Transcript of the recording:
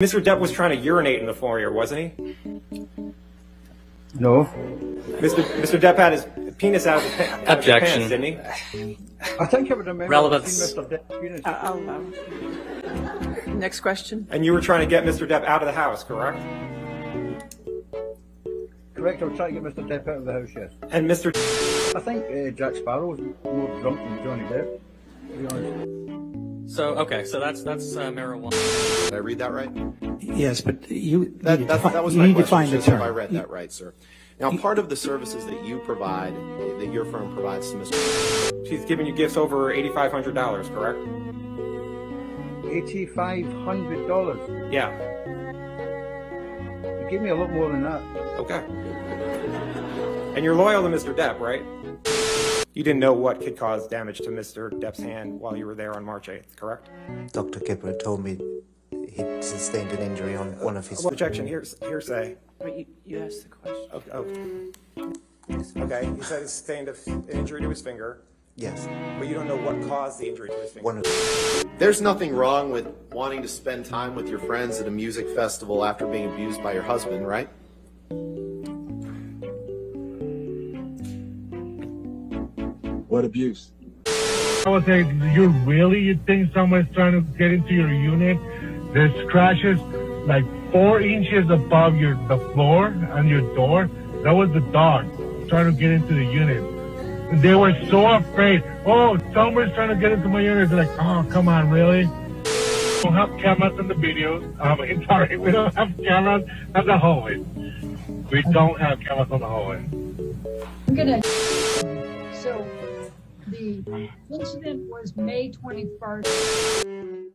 Mr. Depp was trying to urinate in the foyer, wasn't he? No. Mr. Mr. Depp had his penis out of his, pa- out of his Objection. pants, didn't he? I think I would remember Relevance. seeing Mr. Depp penis. Uh, I'll allow it. Next question. And you were trying to get Mr. Depp out of the house, correct? Correct, I was trying to get Mr. Depp out of the house, yes. And Mr. I think uh, Jack Sparrow was more drunk than Johnny Depp, to be honest. So okay, so that's that's uh, marijuana. Did I read that right? Yes, but you That, need to that, defi- that was you my need to find the just if term. I read that right, sir. Now, part of the services that you provide, that your firm provides to Mr. She's giving you gifts over $8,500, correct? $8,500. Yeah. You gave me a lot more than that. Okay. And you're loyal to Mr. Depp, right? You didn't know what could cause damage to Mr. Depp's hand while you were there on March 8th, correct? Dr. Kipper told me he'd sustained an injury on one of his. Objection, hears, hearsay. Wait, you, you asked the question. Okay, oh. okay, he said it sustained an injury to his finger, Yes, but you don't know what caused the injury to his finger. one of. There's nothing wrong with wanting to spend time with your friends at a music festival after being abused by your husband, right? What abuse? I was say, you really you think someone's trying to get into your unit? There's scratches like four inches above your the floor and your door. That was the dog trying to get into the unit. And they were so afraid. Oh, someone's trying to get into my unit. They're like, oh, come on, really? We don't have cameras in the videos. Um, I'm sorry, we don't have cameras at the hallway. We don't have cameras on the hallway. I'm gonna, so the mm. incident was May 21st.